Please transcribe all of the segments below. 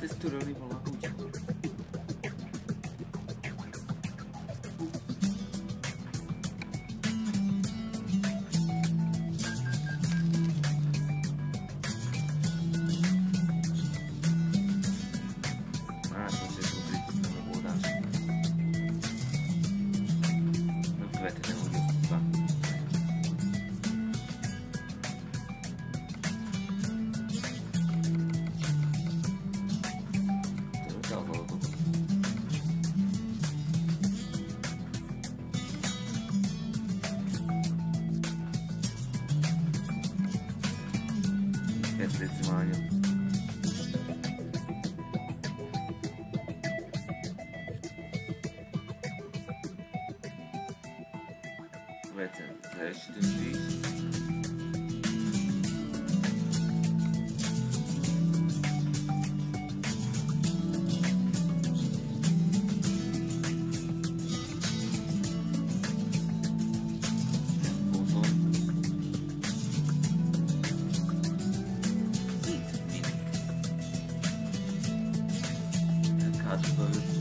this dude don't Bachelors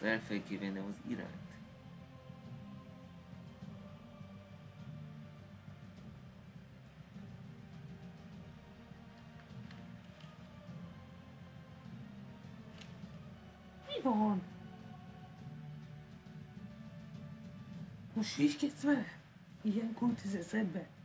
Werfergewinner aus Iran. Ivan! Musisz, kiedy Jak głupi ze sebe.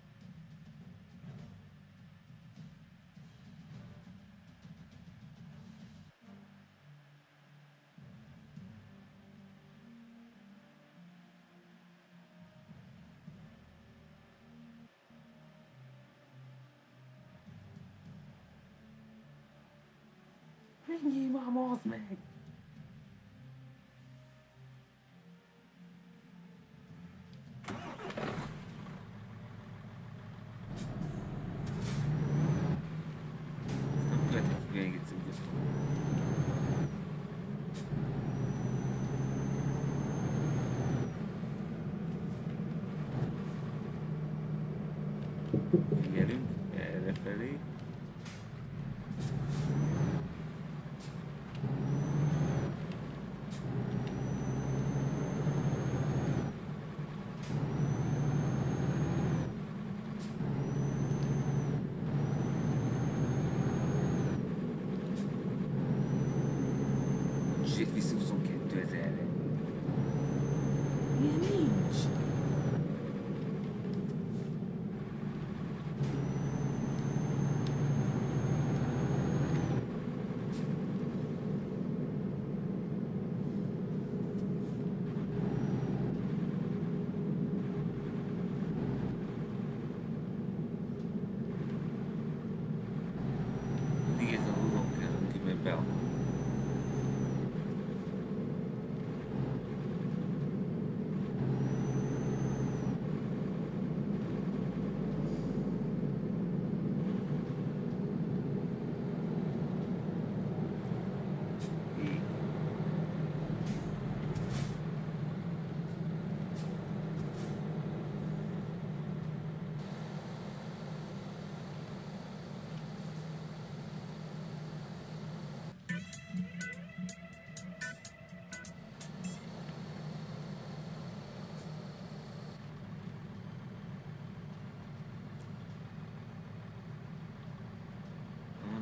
off,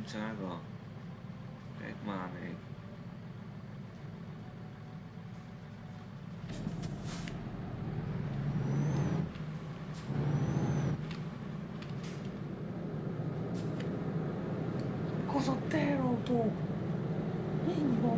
some time ago. Big money. Cosa terrible! Lingua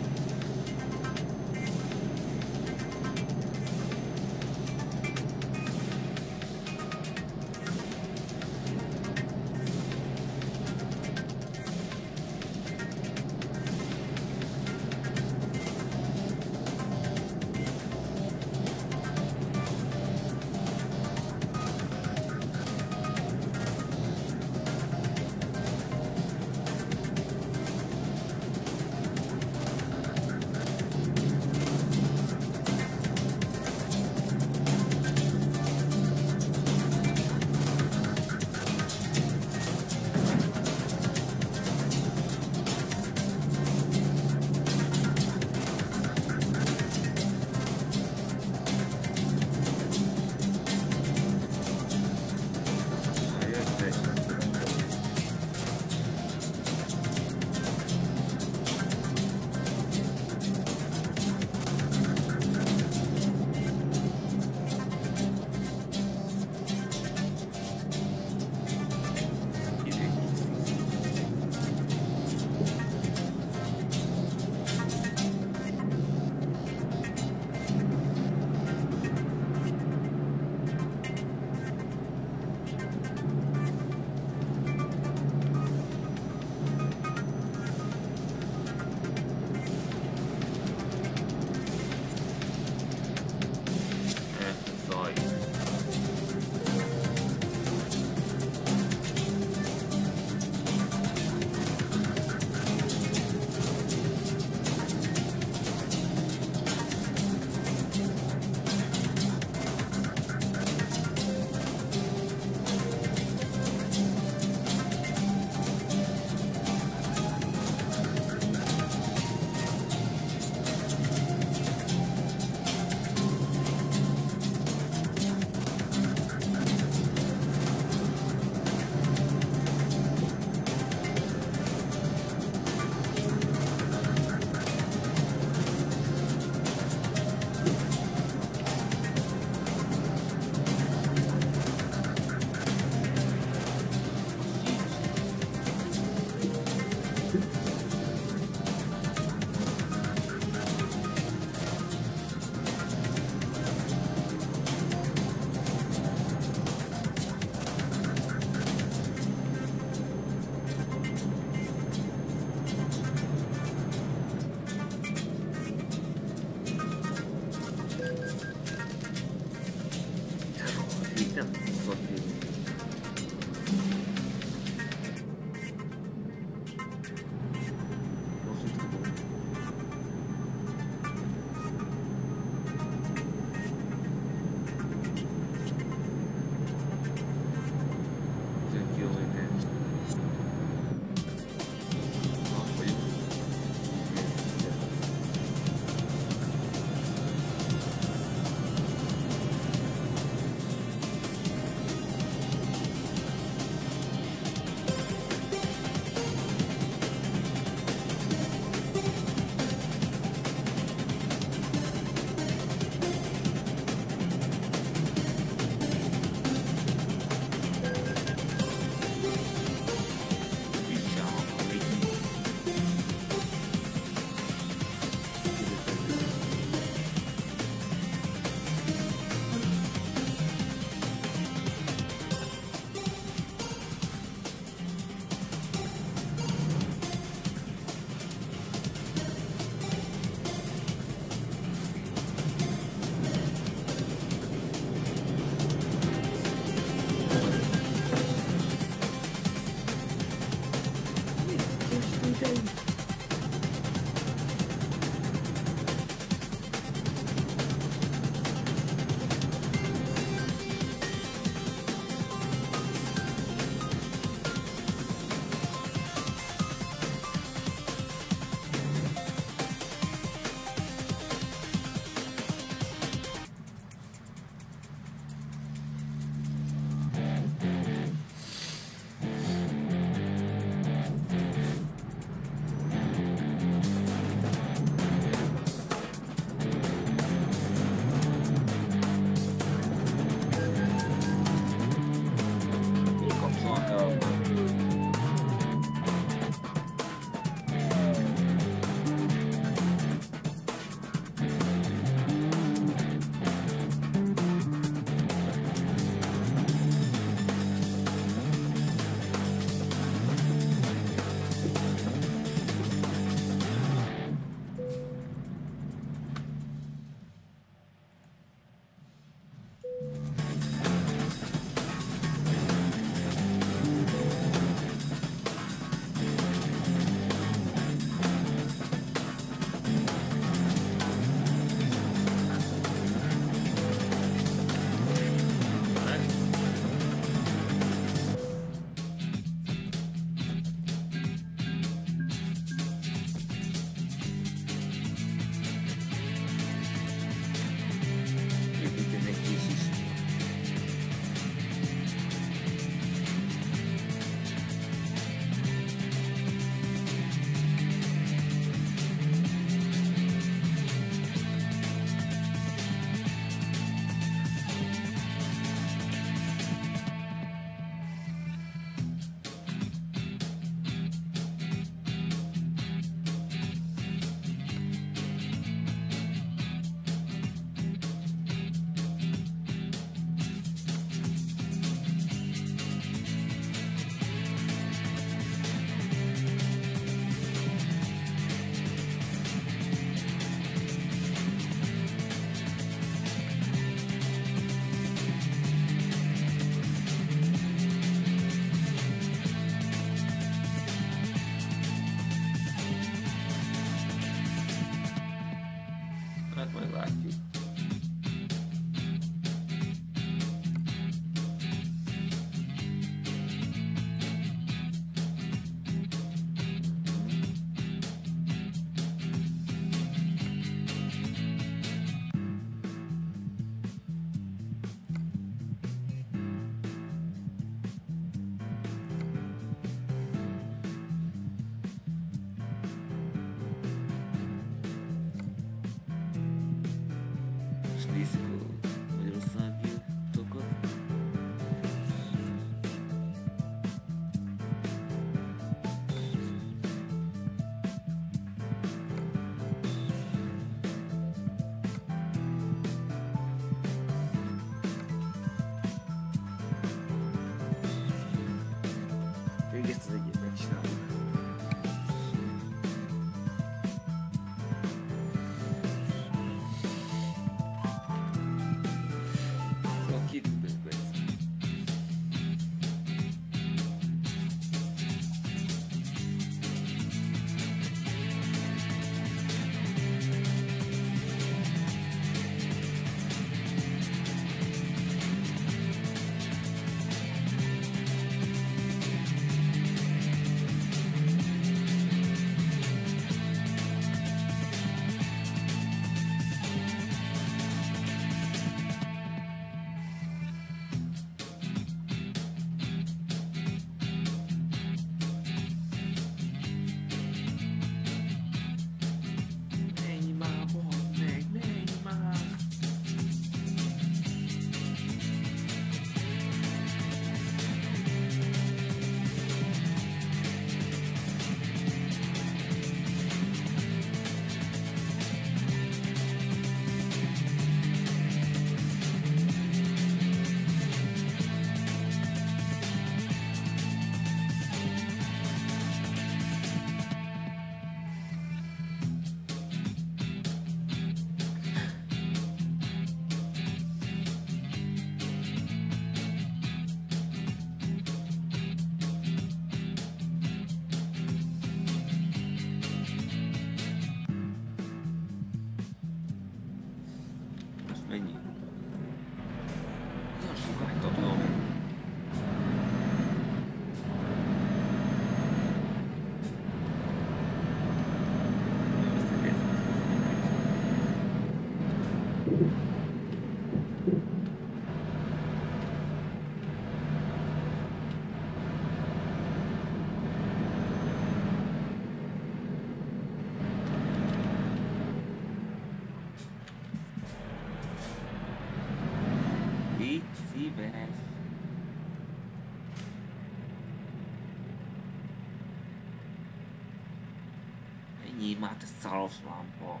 Mata saloflampo.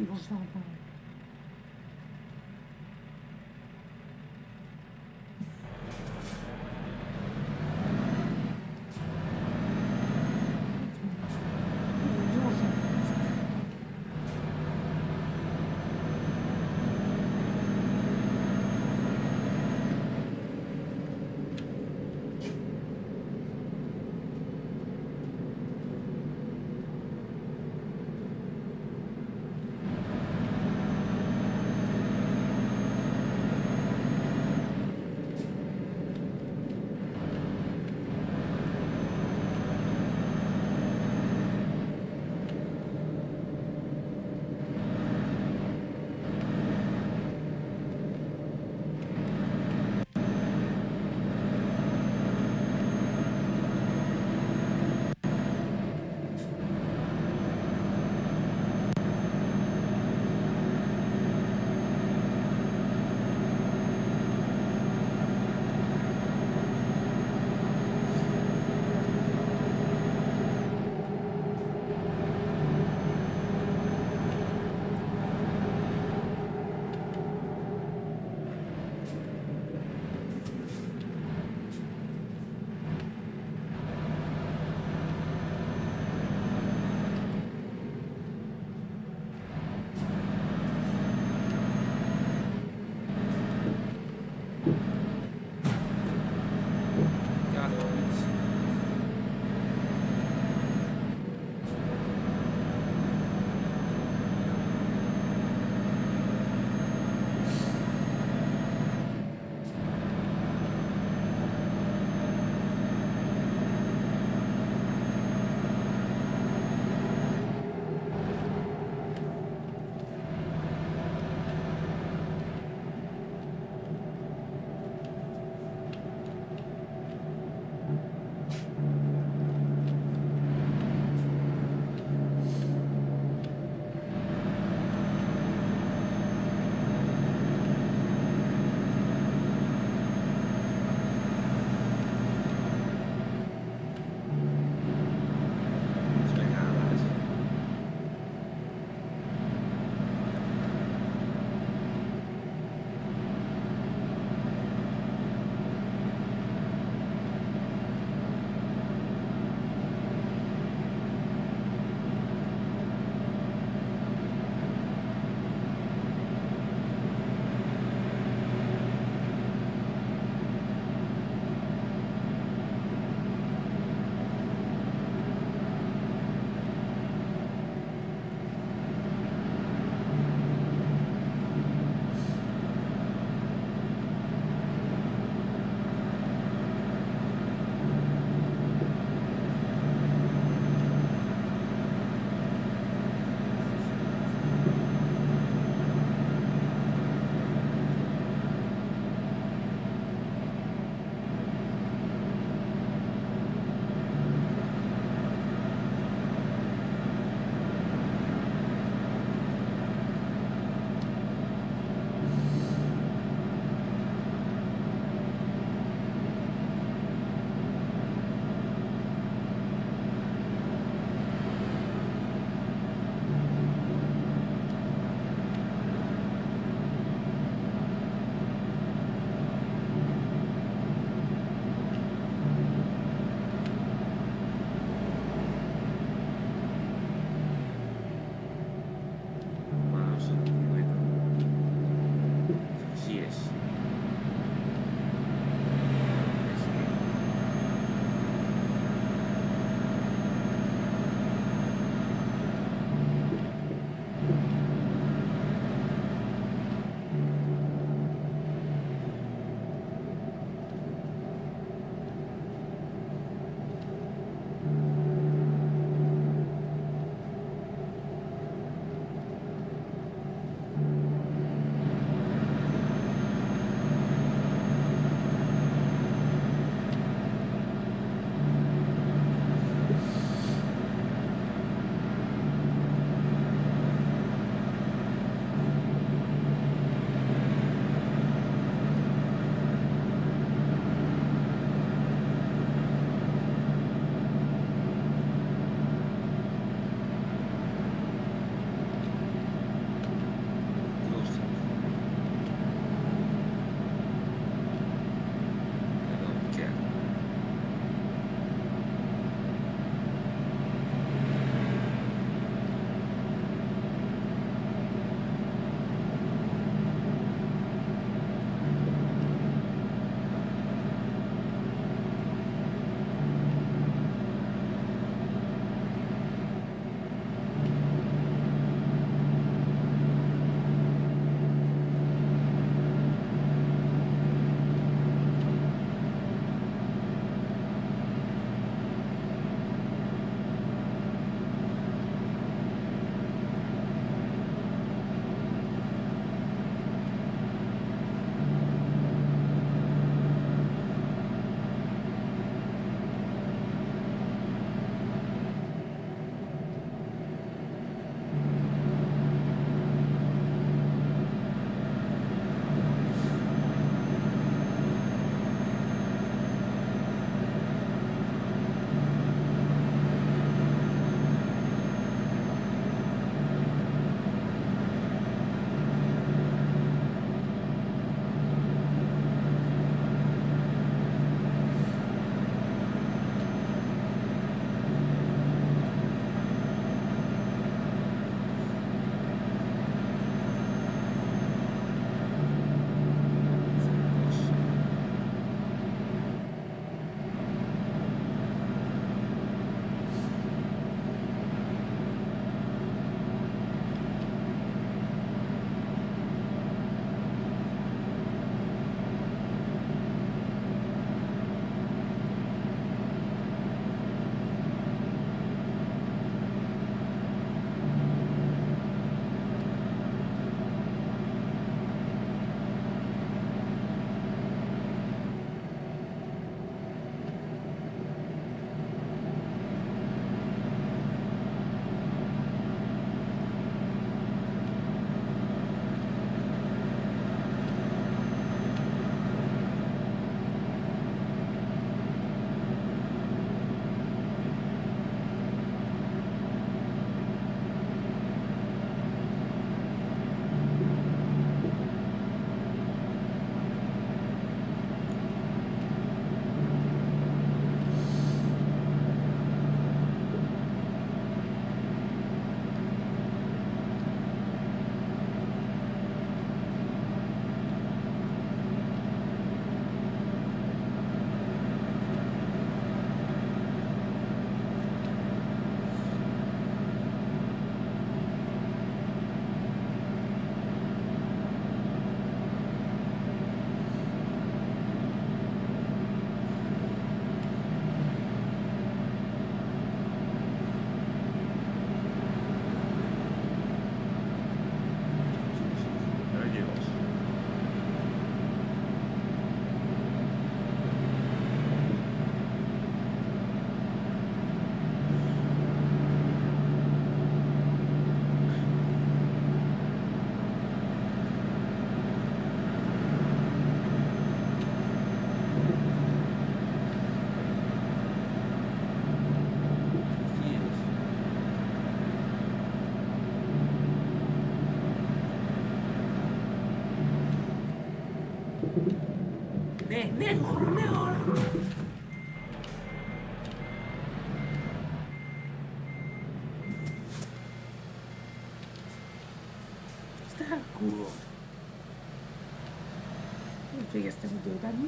Dios,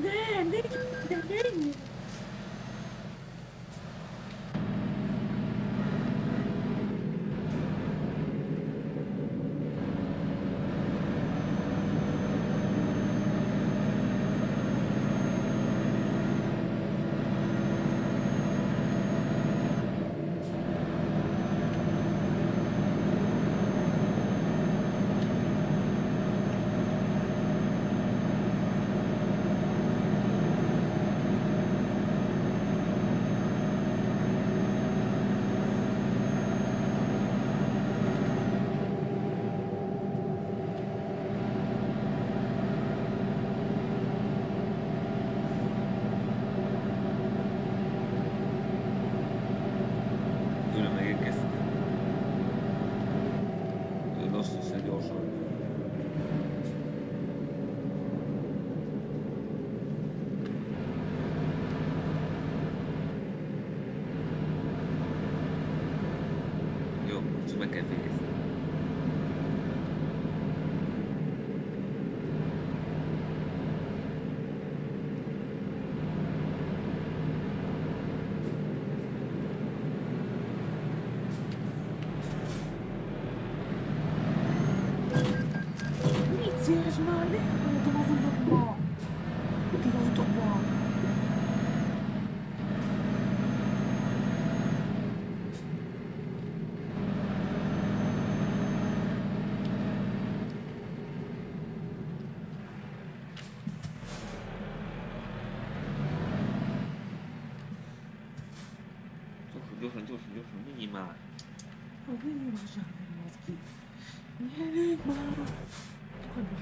Nee, nee, nee, nee. 就是就是就是密码我密码是啥密。码是密码快点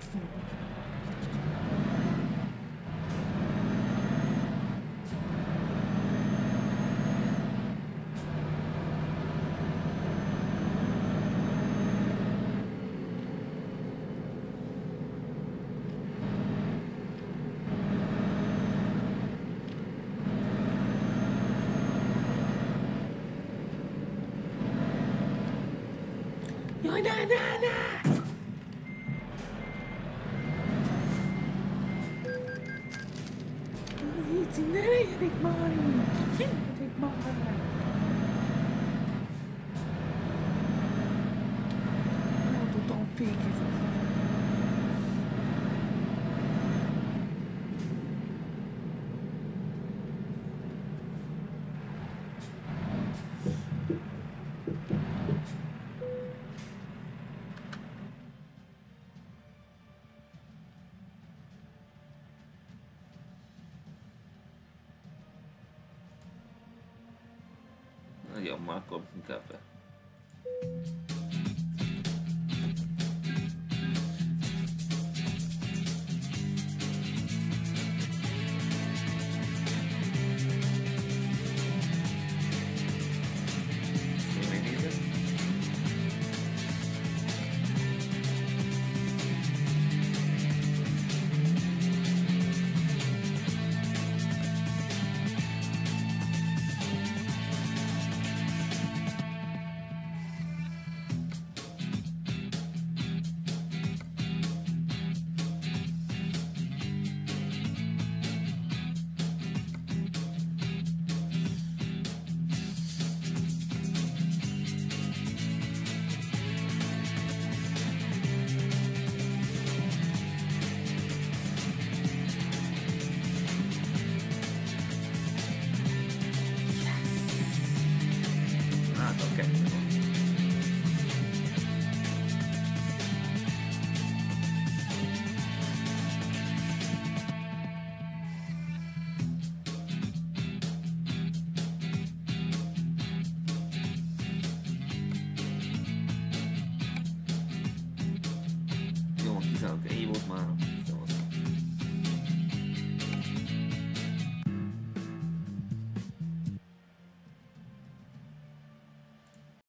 Maria, uma copinha de café.